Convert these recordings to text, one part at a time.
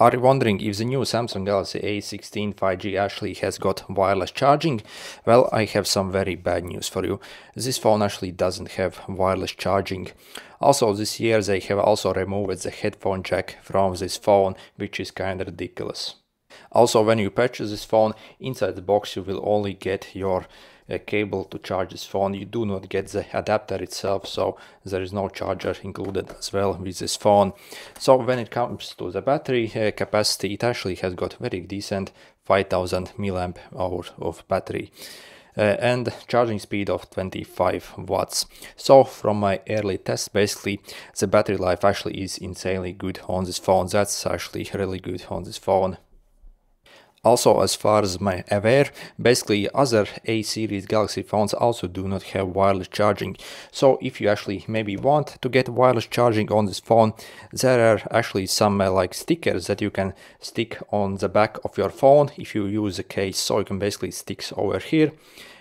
Are you wondering if the new Samsung Galaxy A16 5G actually has got wireless charging? Well, I have some very bad news for you. This phone actually doesn't have wireless charging. Also, this year they have also removed the headphone jack from this phone, which is kinda ridiculous. Also, when you purchase this phone, inside the box you will only get your a cable to charge this phone. You do not get the adapter itself so there is no charger included as well with this phone. So when it comes to the battery uh, capacity it actually has got very decent 5000 mAh of battery uh, and charging speed of 25 watts. So from my early tests basically the battery life actually is insanely good on this phone. That's actually really good on this phone also, as far as I'm aware, basically other A series Galaxy phones also do not have wireless charging. So if you actually maybe want to get wireless charging on this phone, there are actually some uh, like stickers that you can stick on the back of your phone if you use a case. So you can basically stick over here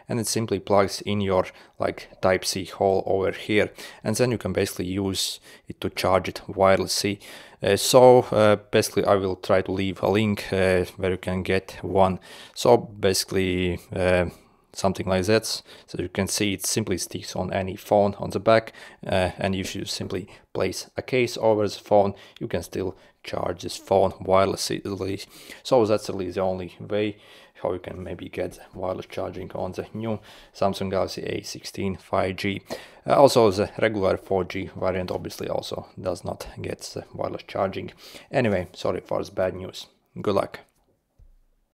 and it simply plugs in your like type C hole over here. And then you can basically use it to charge it wirelessly. Uh, so uh, basically I will try to leave a link uh, where you can get one. So basically uh, something like that so you can see it simply sticks on any phone on the back uh, and if you simply place a case over the phone you can still charge this phone wirelessly so that's really the only way how you can maybe get wireless charging on the new Samsung Galaxy A16 5G. Uh, also the regular 4G variant obviously also does not get the wireless charging. Anyway, sorry for the bad news. Good luck.